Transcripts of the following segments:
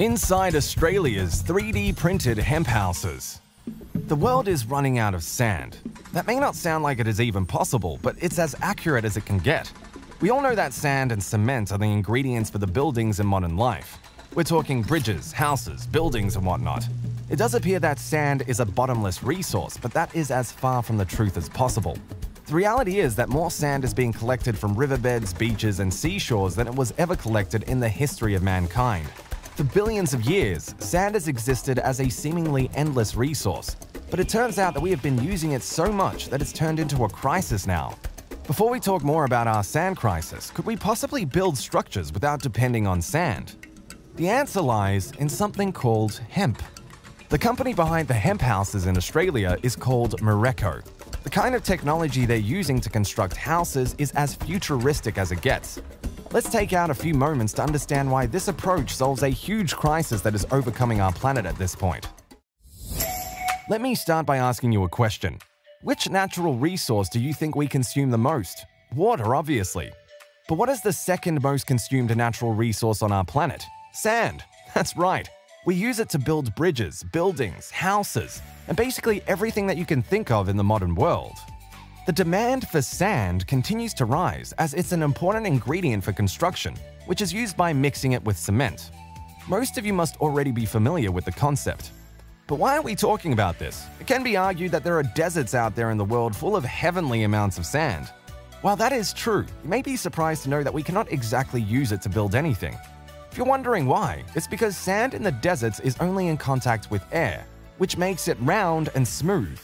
Inside Australia's 3D printed hemp houses. The world is running out of sand. That may not sound like it is even possible, but it's as accurate as it can get. We all know that sand and cement are the ingredients for the buildings in modern life. We're talking bridges, houses, buildings, and whatnot. It does appear that sand is a bottomless resource, but that is as far from the truth as possible. The reality is that more sand is being collected from riverbeds, beaches, and seashores than it was ever collected in the history of mankind. For billions of years, sand has existed as a seemingly endless resource, but it turns out that we have been using it so much that it's turned into a crisis now. Before we talk more about our sand crisis, could we possibly build structures without depending on sand? The answer lies in something called hemp. The company behind the hemp houses in Australia is called Mirreco. The kind of technology they're using to construct houses is as futuristic as it gets. Let's take out a few moments to understand why this approach solves a huge crisis that is overcoming our planet at this point. Let me start by asking you a question. Which natural resource do you think we consume the most? Water, obviously. But what is the second most consumed natural resource on our planet? Sand. That's right. We use it to build bridges, buildings, houses, and basically everything that you can think of in the modern world. The demand for sand continues to rise as it's an important ingredient for construction, which is used by mixing it with cement. Most of you must already be familiar with the concept. But why are we talking about this? It can be argued that there are deserts out there in the world full of heavenly amounts of sand. While that is true, you may be surprised to know that we cannot exactly use it to build anything. If you're wondering why, it's because sand in the deserts is only in contact with air, which makes it round and smooth.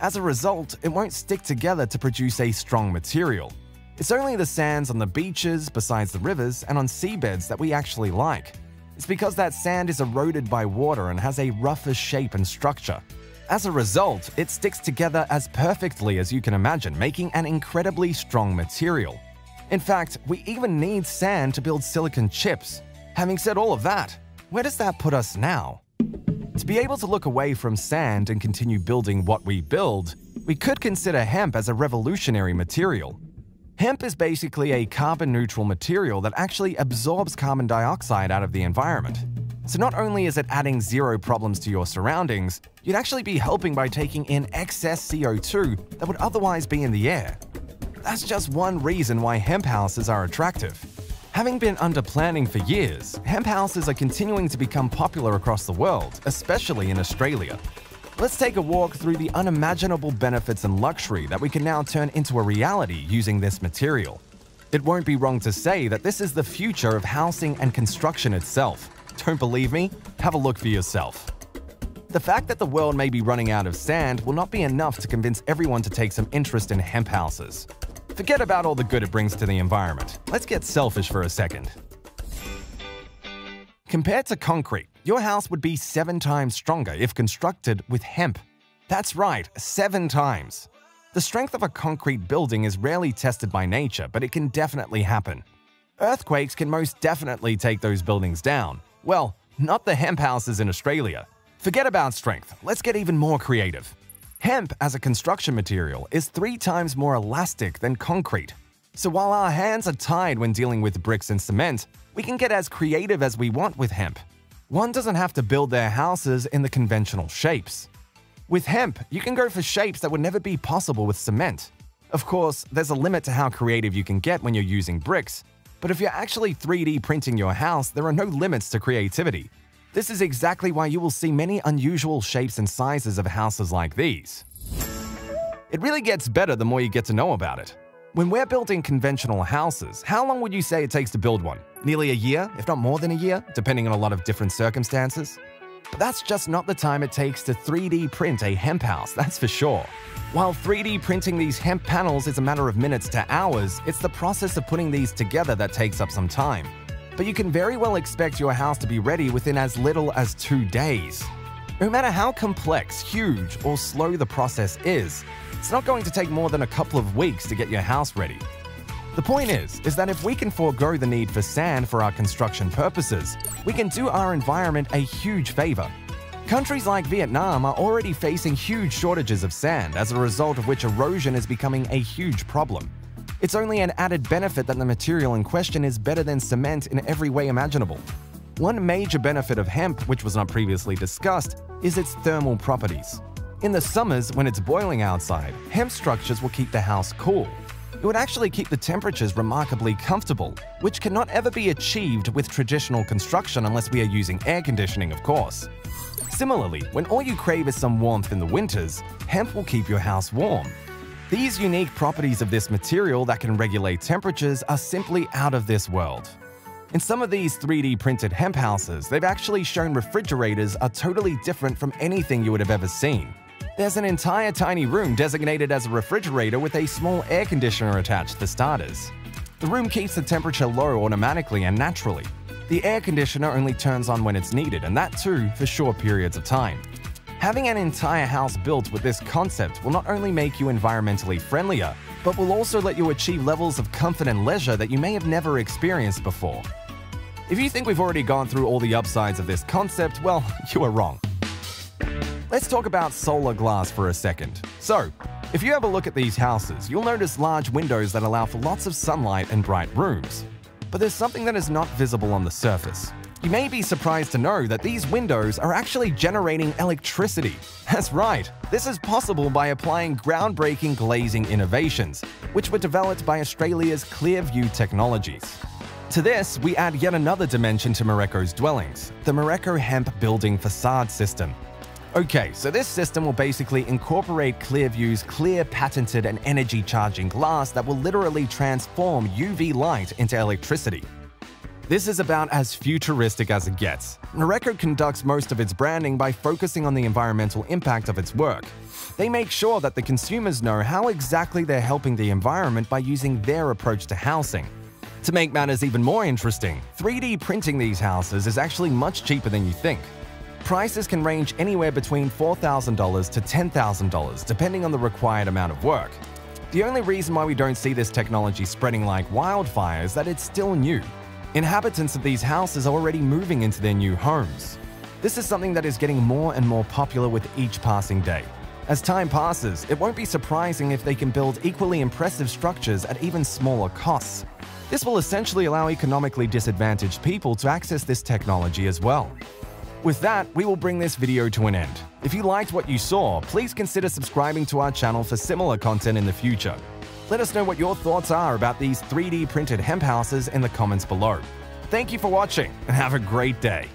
As a result, it won't stick together to produce a strong material. It's only the sands on the beaches, besides the rivers, and on seabeds that we actually like. It's because that sand is eroded by water and has a rougher shape and structure. As a result, it sticks together as perfectly as you can imagine, making an incredibly strong material. In fact, we even need sand to build silicon chips. Having said all of that, where does that put us now? To be able to look away from sand and continue building what we build, we could consider hemp as a revolutionary material. Hemp is basically a carbon-neutral material that actually absorbs carbon dioxide out of the environment. So not only is it adding zero problems to your surroundings, you'd actually be helping by taking in excess CO2 that would otherwise be in the air. That's just one reason why hemp houses are attractive. Having been under planning for years, hemp houses are continuing to become popular across the world, especially in Australia. Let's take a walk through the unimaginable benefits and luxury that we can now turn into a reality using this material. It won't be wrong to say that this is the future of housing and construction itself. Don't believe me? Have a look for yourself. The fact that the world may be running out of sand will not be enough to convince everyone to take some interest in hemp houses. Forget about all the good it brings to the environment. Let's get selfish for a second. Compared to concrete, your house would be seven times stronger if constructed with hemp. That's right, seven times. The strength of a concrete building is rarely tested by nature, but it can definitely happen. Earthquakes can most definitely take those buildings down. Well, not the hemp houses in Australia. Forget about strength, let's get even more creative. Hemp as a construction material is three times more elastic than concrete. So while our hands are tied when dealing with bricks and cement, we can get as creative as we want with hemp. One doesn't have to build their houses in the conventional shapes. With hemp, you can go for shapes that would never be possible with cement. Of course, there's a limit to how creative you can get when you're using bricks, but if you're actually 3D printing your house, there are no limits to creativity. This is exactly why you will see many unusual shapes and sizes of houses like these. It really gets better the more you get to know about it. When we're building conventional houses, how long would you say it takes to build one? Nearly a year, if not more than a year, depending on a lot of different circumstances? But that's just not the time it takes to 3D print a hemp house, that's for sure. While 3D printing these hemp panels is a matter of minutes to hours, it's the process of putting these together that takes up some time but you can very well expect your house to be ready within as little as two days. No matter how complex, huge, or slow the process is, it's not going to take more than a couple of weeks to get your house ready. The point is, is that if we can forego the need for sand for our construction purposes, we can do our environment a huge favor. Countries like Vietnam are already facing huge shortages of sand, as a result of which erosion is becoming a huge problem. It's only an added benefit that the material in question is better than cement in every way imaginable. One major benefit of hemp, which was not previously discussed, is its thermal properties. In the summers, when it's boiling outside, hemp structures will keep the house cool. It would actually keep the temperatures remarkably comfortable, which cannot ever be achieved with traditional construction unless we are using air conditioning, of course. Similarly, when all you crave is some warmth in the winters, hemp will keep your house warm. These unique properties of this material that can regulate temperatures are simply out of this world. In some of these 3D printed hemp houses, they've actually shown refrigerators are totally different from anything you would have ever seen. There's an entire tiny room designated as a refrigerator with a small air conditioner attached for starters. The room keeps the temperature low automatically and naturally. The air conditioner only turns on when it's needed, and that too for short periods of time. Having an entire house built with this concept will not only make you environmentally friendlier, but will also let you achieve levels of comfort and leisure that you may have never experienced before. If you think we've already gone through all the upsides of this concept, well, you are wrong. Let's talk about solar glass for a second. So, if you have a look at these houses, you'll notice large windows that allow for lots of sunlight and bright rooms. But there's something that is not visible on the surface. You may be surprised to know that these windows are actually generating electricity. That's right, this is possible by applying groundbreaking glazing innovations, which were developed by Australia's ClearVue Technologies. To this, we add yet another dimension to Mirreco's dwellings, the Mirreco Hemp Building Facade System. Okay, so this system will basically incorporate ClearVue's clear, patented, and energy charging glass that will literally transform UV light into electricity. This is about as futuristic as it gets. Mirreco conducts most of its branding by focusing on the environmental impact of its work. They make sure that the consumers know how exactly they're helping the environment by using their approach to housing. To make matters even more interesting, 3D printing these houses is actually much cheaper than you think. Prices can range anywhere between $4,000 to $10,000 depending on the required amount of work. The only reason why we don't see this technology spreading like wildfire is that it's still new. Inhabitants of these houses are already moving into their new homes. This is something that is getting more and more popular with each passing day. As time passes, it won't be surprising if they can build equally impressive structures at even smaller costs. This will essentially allow economically disadvantaged people to access this technology as well. With that, we will bring this video to an end. If you liked what you saw, please consider subscribing to our channel for similar content in the future. Let us know what your thoughts are about these 3D printed hemp houses in the comments below. Thank you for watching and have a great day.